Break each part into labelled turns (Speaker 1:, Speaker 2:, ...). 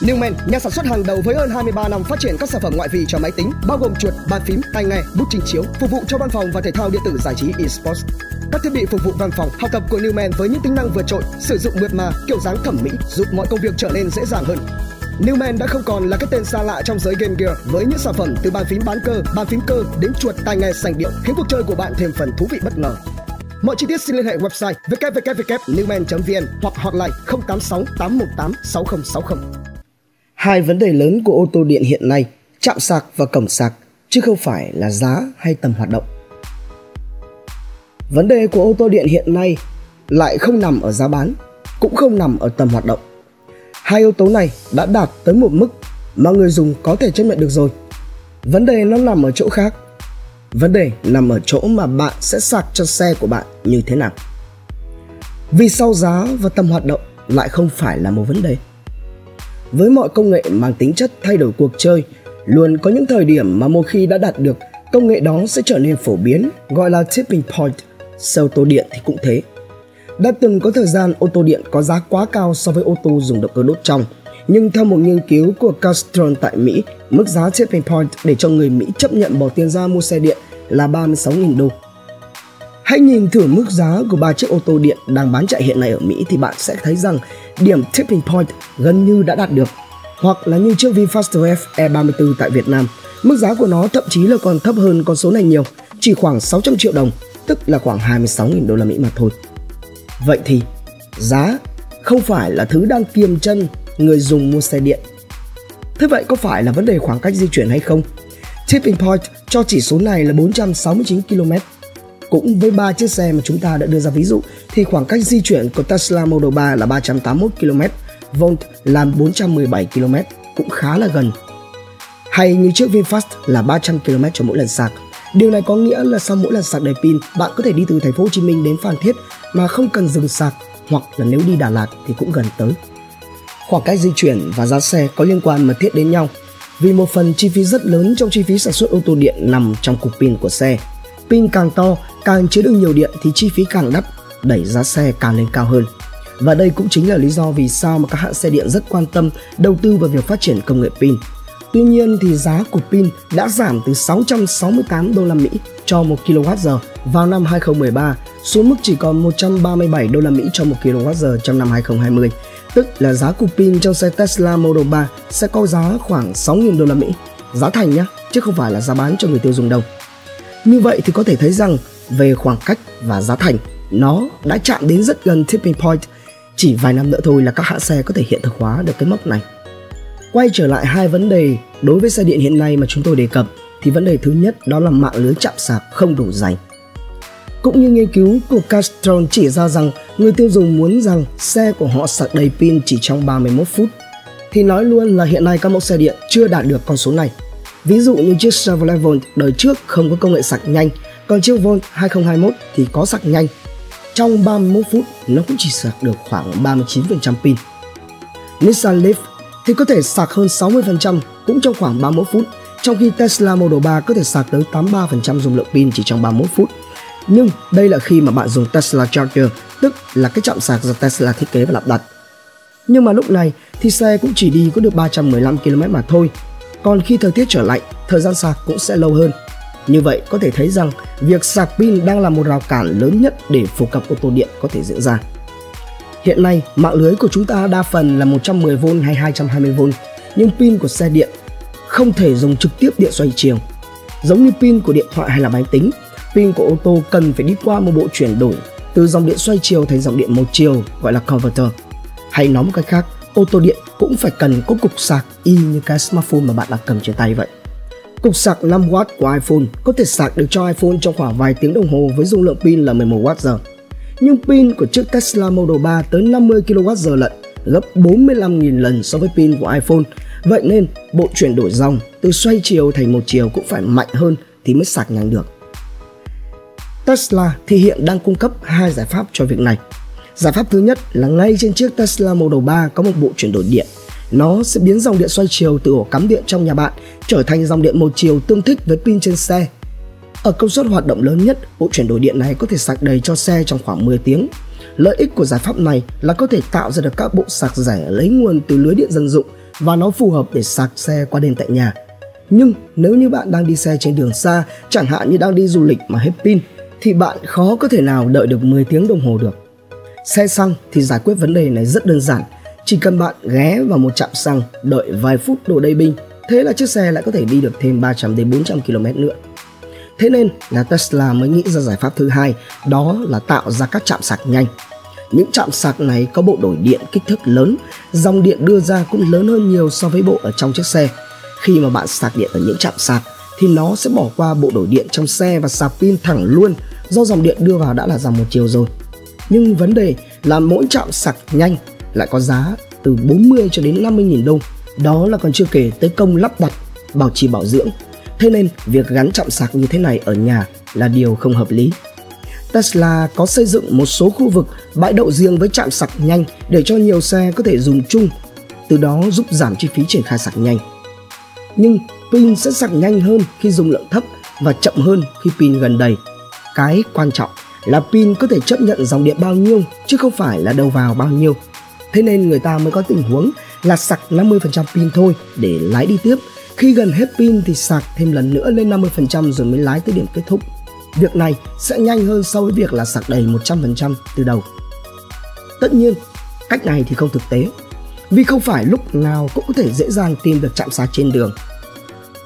Speaker 1: Newman, nhà sản xuất hàng đầu với hơn 23 năm phát triển các sản phẩm ngoại vi cho máy tính, bao gồm chuột, bàn phím, tai nghe, bút trình chiếu, phục vụ cho văn phòng và thể thao điện tử giải trí esports. Các thiết bị phục vụ văn phòng, học tập của Newman với những tính năng vượt trội, sử dụng mượt mà, kiểu dáng thẩm mỹ, giúp mọi công việc trở nên dễ dàng hơn. Newman đã không còn là cái tên xa lạ trong giới game gear với những sản phẩm từ bàn phím bán cơ, bàn phím cơ đến chuột tai nghe sành điệu khiến cuộc chơi của bạn thêm phần thú vị bất ngờ. Mọi chi tiết xin liên hệ website www.newman.vn hoặc hotline 086 818 6060.
Speaker 2: Hai vấn đề lớn của ô tô điện hiện nay, chạm sạc và cổng sạc, chứ không phải là giá hay tầm hoạt động. Vấn đề của ô tô điện hiện nay lại không nằm ở giá bán, cũng không nằm ở tầm hoạt động. Hai yếu tố này đã đạt tới một mức mà người dùng có thể chấp nhận được rồi. Vấn đề nó nằm ở chỗ khác. Vấn đề nằm ở chỗ mà bạn sẽ sạc cho xe của bạn như thế nào. Vì sao giá và tầm hoạt động lại không phải là một vấn đề với mọi công nghệ mang tính chất thay đổi cuộc chơi luôn có những thời điểm mà một khi đã đạt được công nghệ đó sẽ trở nên phổ biến gọi là tipping point xe ô tô điện thì cũng thế đã từng có thời gian ô tô điện có giá quá cao so với ô tô dùng động cơ đốt trong nhưng theo một nghiên cứu của Castron tại Mỹ, mức giá tipping point để cho người Mỹ chấp nhận bỏ tiền ra mua xe điện là 36.000 đô. Hãy nhìn thử mức giá của ba chiếc ô tô điện đang bán chạy hiện nay ở Mỹ thì bạn sẽ thấy rằng điểm tipping point gần như đã đạt được. Hoặc là như chiếc VinFast F E34 tại Việt Nam, mức giá của nó thậm chí là còn thấp hơn con số này nhiều, chỉ khoảng 600 triệu đồng, tức là khoảng 26.000 đô la Mỹ mà thôi. Vậy thì, giá không phải là thứ đang kiềm chân người dùng mua xe điện. Thế vậy có phải là vấn đề khoảng cách di chuyển hay không? Tipping point cho chỉ số này là 469 km cũng với ba chiếc xe mà chúng ta đã đưa ra ví dụ thì khoảng cách di chuyển của Tesla Model 3 là 381 km, Volt là 417 km, cũng khá là gần. Hay như chiếc VinFast là 300 km cho mỗi lần sạc. Điều này có nghĩa là sau mỗi lần sạc đầy pin, bạn có thể đi từ thành phố Hồ Chí Minh đến Phan Thiết mà không cần dừng sạc hoặc là nếu đi Đà Lạt thì cũng gần tới. Khoảng cách di chuyển và giá xe có liên quan mật thiết đến nhau vì một phần chi phí rất lớn trong chi phí sản xuất ô tô điện nằm trong cục pin của xe. Pin càng to càng chứa được nhiều điện thì chi phí càng đắt, đẩy giá xe càng lên cao hơn. Và đây cũng chính là lý do vì sao mà các hãng xe điện rất quan tâm đầu tư vào việc phát triển công nghệ pin. Tuy nhiên thì giá của pin đã giảm từ 668 đô la Mỹ cho 1 kWh vào năm 2013 xuống mức chỉ còn 137 đô la Mỹ cho 1 kWh trong năm 2020. Tức là giá của pin trong xe Tesla Model 3 sẽ có giá khoảng 6.000 đô la Mỹ. Giá thành nhé, chứ không phải là giá bán cho người tiêu dùng đâu. Như vậy thì có thể thấy rằng về khoảng cách và giá thành. Nó đã chạm đến rất gần tipping point. Chỉ vài năm nữa thôi là các hãng xe có thể hiện thực hóa được cái mốc này. Quay trở lại hai vấn đề đối với xe điện hiện nay mà chúng tôi đề cập, thì vấn đề thứ nhất đó là mạng lưới chạm sạc không đủ dày. Cũng như nghiên cứu của Castron chỉ ra rằng người tiêu dùng muốn rằng xe của họ sạc đầy pin chỉ trong 31 phút, thì nói luôn là hiện nay các mẫu xe điện chưa đạt được con số này. Ví dụ như chiếc Chevrolet Volt đời trước không có công nghệ sạc nhanh còn chiếc Volt 2021 thì có sạc nhanh. Trong 31 phút nó cũng chỉ sạc được khoảng 39% pin. Nissan Leaf thì có thể sạc hơn 60% cũng trong khoảng 31 phút, trong khi Tesla Model 3 có thể sạc tới 83% dung lượng pin chỉ trong 31 phút. Nhưng đây là khi mà bạn dùng Tesla Charger, tức là cái chạm sạc do Tesla thiết kế và lắp đặt. Nhưng mà lúc này thì xe cũng chỉ đi có được 315 km mà thôi. Còn khi thời tiết trở lạnh, thời gian sạc cũng sẽ lâu hơn như vậy có thể thấy rằng việc sạc pin đang là một rào cản lớn nhất để phổ cập ô tô điện có thể diễn ra. Hiện nay, mạng lưới của chúng ta đa phần là 110V hay 220V, nhưng pin của xe điện không thể dùng trực tiếp điện xoay chiều. Giống như pin của điện thoại hay là máy tính, pin của ô tô cần phải đi qua một bộ chuyển đổi từ dòng điện xoay chiều thành dòng điện một chiều gọi là converter. Hay nói một cách khác, ô tô điện cũng phải cần có cục sạc y như cái smartphone mà bạn đang cầm trên tay vậy. Cục sạc 5W của iPhone có thể sạc được cho iPhone trong khoảng vài tiếng đồng hồ với dung lượng pin là 11Wh. Nhưng pin của chiếc Tesla Model 3 tới 50 kWh lận, gấp 45.000 lần so với pin của iPhone. Vậy nên, bộ chuyển đổi dòng từ xoay chiều thành một chiều cũng phải mạnh hơn thì mới sạc nhanh được. Tesla thì hiện đang cung cấp hai giải pháp cho việc này. Giải pháp thứ nhất là ngay trên chiếc Tesla Model 3 có một bộ chuyển đổi điện nó sẽ biến dòng điện xoay chiều từ ổ cắm điện trong nhà bạn trở thành dòng điện một chiều tương thích với pin trên xe. Ở công suất hoạt động lớn nhất, bộ chuyển đổi điện này có thể sạc đầy cho xe trong khoảng 10 tiếng. Lợi ích của giải pháp này là có thể tạo ra được các bộ sạc rẻ lấy nguồn từ lưới điện dân dụng và nó phù hợp để sạc xe qua đêm tại nhà. Nhưng nếu như bạn đang đi xe trên đường xa, chẳng hạn như đang đi du lịch mà hết pin, thì bạn khó có thể nào đợi được 10 tiếng đồng hồ được. Xe xăng thì giải quyết vấn đề này rất đơn giản, chỉ cần bạn ghé vào một trạm xăng, đợi vài phút đổ đầy bình thế là chiếc xe lại có thể đi được thêm 300 đến 400 km nữa. Thế nên là Tesla mới nghĩ ra giải pháp thứ hai, đó là tạo ra các trạm sạc nhanh. Những trạm sạc này có bộ đổi điện kích thước lớn, dòng điện đưa ra cũng lớn hơn nhiều so với bộ ở trong chiếc xe. Khi mà bạn sạc điện ở những trạm sạc thì nó sẽ bỏ qua bộ đổi điện trong xe và sạc pin thẳng luôn do dòng điện đưa vào đã là dòng một chiều rồi. Nhưng vấn đề là mỗi trạm sạc nhanh lại có giá từ 40 cho đến 50 nghìn đô. Đó là còn chưa kể tới công lắp đặt, bảo trì bảo dưỡng. Thế nên việc gắn trạm sạc như thế này ở nhà là điều không hợp lý. Tesla có xây dựng một số khu vực bãi đậu riêng với trạm sạc nhanh để cho nhiều xe có thể dùng chung, từ đó giúp giảm chi phí triển khai sạc nhanh. Nhưng pin sẽ sạc nhanh hơn khi dùng lượng thấp và chậm hơn khi pin gần đầy. Cái quan trọng là pin có thể chấp nhận dòng điện bao nhiêu chứ không phải là đầu vào bao nhiêu. Thế nên người ta mới có tình huống là sạc 50% pin thôi để lái đi tiếp. Khi gần hết pin thì sạc thêm lần nữa lên 50% rồi mới lái tới điểm kết thúc. Việc này sẽ nhanh hơn so với việc là sạc đầy 100% từ đầu. Tất nhiên, cách này thì không thực tế vì không phải lúc nào cũng có thể dễ dàng tìm được trạm sạc trên đường.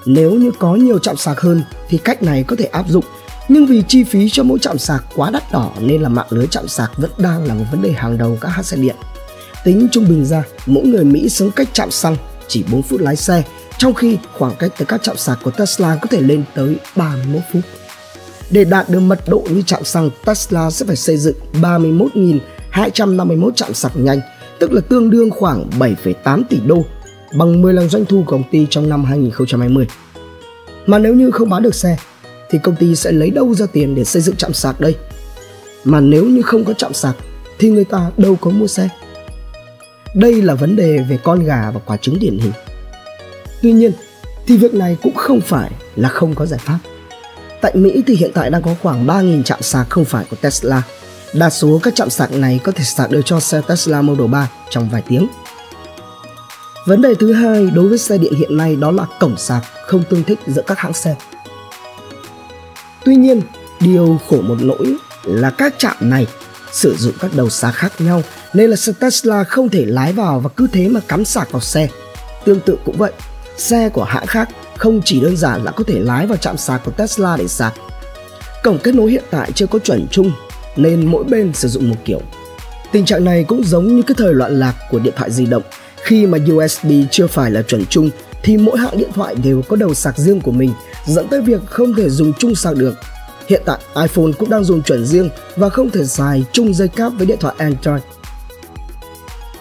Speaker 2: Nếu như có nhiều trạm sạc hơn thì cách này có thể áp dụng nhưng vì chi phí cho mỗi trạm sạc quá đắt đỏ nên là mạng lưới trạm sạc vẫn đang là một vấn đề hàng đầu các hãng xe điện. Tính trung bình ra, mỗi người Mỹ sống cách chạm xăng chỉ 4 phút lái xe, trong khi khoảng cách tới các trạm sạc của Tesla có thể lên tới 31 phút. Để đạt được mật độ như trạm xăng, Tesla sẽ phải xây dựng 31.251 trạm sạc nhanh, tức là tương đương khoảng 7,8 tỷ đô, bằng 10 lần doanh thu của công ty trong năm 2020. Mà nếu như không bán được xe, thì công ty sẽ lấy đâu ra tiền để xây dựng trạm sạc đây? Mà nếu như không có trạm sạc thì người ta đâu có mua xe. Đây là vấn đề về con gà và quả trứng điển hình. Tuy nhiên, thì việc này cũng không phải là không có giải pháp. Tại Mỹ thì hiện tại đang có khoảng 3.000 trạm sạc không phải của Tesla. Đa số các trạm sạc này có thể sạc được cho xe Tesla Model 3 trong vài tiếng. Vấn đề thứ hai đối với xe điện hiện nay đó là cổng sạc không tương thích giữa các hãng xe. Tuy nhiên, điều khổ một nỗi là các trạm này sử dụng các đầu sạc khác nhau nên là xe Tesla không thể lái vào và cứ thế mà cắm sạc vào xe. Tương tự cũng vậy, xe của hãng khác không chỉ đơn giản là có thể lái vào trạm sạc của Tesla để sạc. Cổng kết nối hiện tại chưa có chuẩn chung nên mỗi bên sử dụng một kiểu. Tình trạng này cũng giống như cái thời loạn lạc của điện thoại di động khi mà USB chưa phải là chuẩn chung thì mỗi hãng điện thoại đều có đầu sạc riêng của mình dẫn tới việc không thể dùng chung sạc được. Hiện tại iPhone cũng đang dùng chuẩn riêng và không thể xài chung dây cáp với điện thoại Android.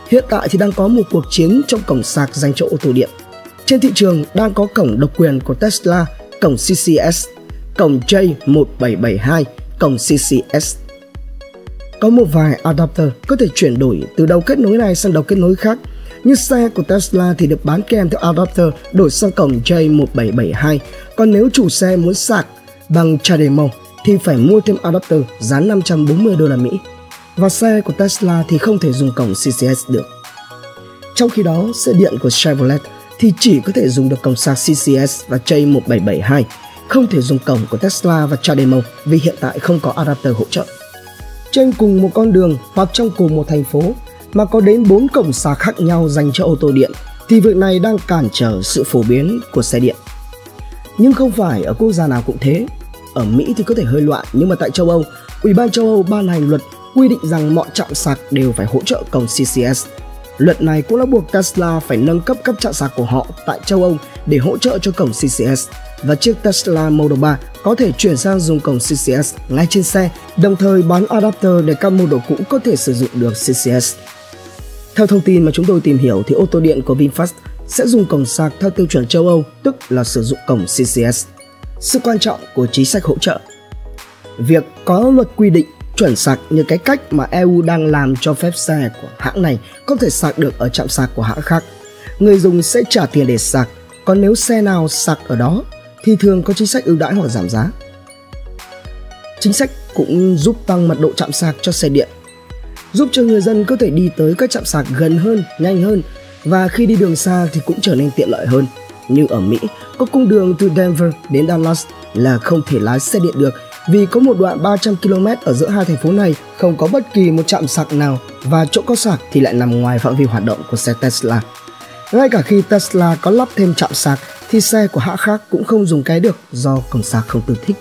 Speaker 2: Hiện tại thì đang có một cuộc chiến trong cổng sạc dành cho ô tô điện. Trên thị trường đang có cổng độc quyền của Tesla, cổng CCS, cổng J1772, cổng CCS. Có một vài adapter có thể chuyển đổi từ đầu kết nối này sang đầu kết nối khác như xe của Tesla thì được bán kèm theo adapter đổi sang cổng J1772, còn nếu chủ xe muốn sạc bằng CHAdeMO thì phải mua thêm adapter giá 540 đô la Mỹ. Và xe của Tesla thì không thể dùng cổng CCS được. Trong khi đó, xe điện của Chevrolet thì chỉ có thể dùng được cổng sạc CCS và J1772, không thể dùng cổng của Tesla và CHAdeMO vì hiện tại không có adapter hỗ trợ. Trên cùng một con đường hoặc trong cùng một thành phố mà có đến 4 cổng sạc khác nhau dành cho ô tô điện thì việc này đang cản trở sự phổ biến của xe điện. Nhưng không phải ở quốc gia nào cũng thế. Ở Mỹ thì có thể hơi loạn nhưng mà tại châu Âu, Ủy ban châu Âu ban hành luật quy định rằng mọi trạm sạc đều phải hỗ trợ cổng CCS. Luật này cũng đã buộc Tesla phải nâng cấp các trạm sạc của họ tại châu Âu để hỗ trợ cho cổng CCS và chiếc Tesla Model 3 có thể chuyển sang dùng cổng CCS ngay trên xe, đồng thời bán adapter để các model cũ có thể sử dụng được CCS. Theo thông tin mà chúng tôi tìm hiểu thì ô tô điện của VinFast sẽ dùng cổng sạc theo tiêu chuẩn châu Âu, tức là sử dụng cổng CCS. Sự quan trọng của chính sách hỗ trợ Việc có luật quy định chuẩn sạc như cái cách mà EU đang làm cho phép xe của hãng này có thể sạc được ở trạm sạc của hãng khác. Người dùng sẽ trả tiền để sạc, còn nếu xe nào sạc ở đó thì thường có chính sách ưu đãi hoặc giảm giá. Chính sách cũng giúp tăng mật độ chạm sạc cho xe điện giúp cho người dân có thể đi tới các trạm sạc gần hơn, nhanh hơn và khi đi đường xa thì cũng trở nên tiện lợi hơn. Như ở Mỹ, có cung đường từ Denver đến Dallas là không thể lái xe điện được vì có một đoạn 300 km ở giữa hai thành phố này không có bất kỳ một trạm sạc nào và chỗ có sạc thì lại nằm ngoài phạm vi hoạt động của xe Tesla. Ngay cả khi Tesla có lắp thêm trạm sạc thì xe của hãng khác cũng không dùng cái được do cổng sạc không tương thích.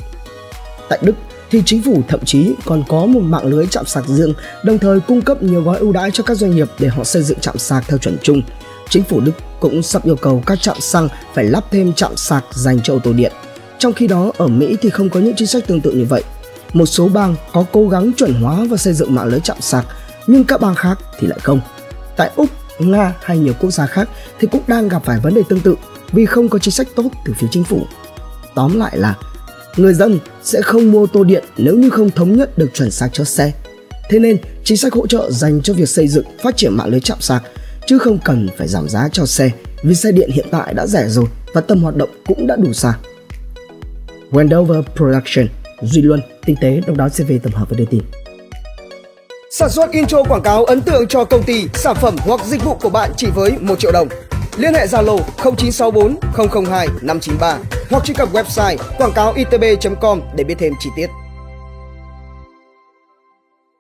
Speaker 2: Tại Đức thì chính phủ thậm chí còn có một mạng lưới trạm sạc riêng, đồng thời cung cấp nhiều gói ưu đãi cho các doanh nghiệp để họ xây dựng trạm sạc theo chuẩn chung. Chính phủ Đức cũng sắp yêu cầu các trạm xăng phải lắp thêm trạm sạc dành cho ô tô điện. Trong khi đó ở Mỹ thì không có những chính sách tương tự như vậy. Một số bang có cố gắng chuẩn hóa và xây dựng mạng lưới chạm sạc, nhưng các bang khác thì lại không. Tại Úc, Nga hay nhiều quốc gia khác thì cũng đang gặp phải vấn đề tương tự vì không có chính sách tốt từ phía chính phủ. Tóm lại là người dân sẽ không mua ô tô điện nếu như không thống nhất được chuẩn sạc cho xe. Thế nên, chính sách hỗ trợ dành cho việc xây dựng, phát triển mạng lưới chạm sạc chứ không cần phải giảm giá cho xe vì xe điện hiện tại đã rẻ rồi và tầm hoạt động cũng đã đủ xa. Wendover Production, Duy Luân, Tinh tế, độc đáo CV tổng hợp và đưa tin.
Speaker 1: Sản xuất intro quảng cáo ấn tượng cho công ty, sản phẩm hoặc dịch vụ của bạn chỉ với 1 triệu đồng. Liên hệ Zalo 0964 002 593 hoặc truy cập website quảng cáo itb.com để biết thêm chi tiết.